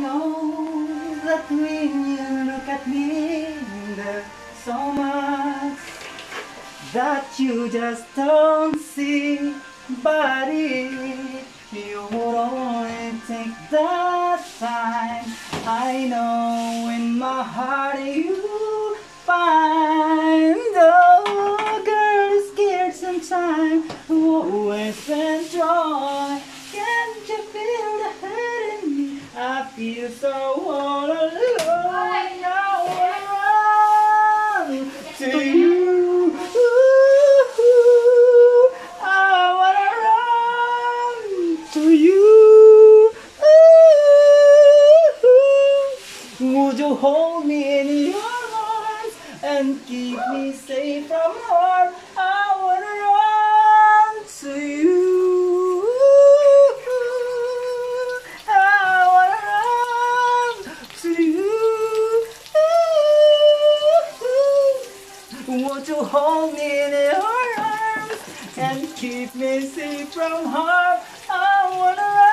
know that when you look at me, there's so much that you just don't see. But if you would only take that time, I know in my heart you find oh, girl scared sometimes. Always enjoy. Feel so all alone. I wanna run to you. Ooh, I wanna run to you. Ooh, would you hold me in your arms and keep me safe from harm? I wanna run you. Won't hold me in your arms and keep me safe from harm? I wanna to.